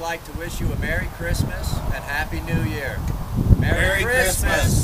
like to wish you a Merry Christmas and Happy New Year. Merry Christmas.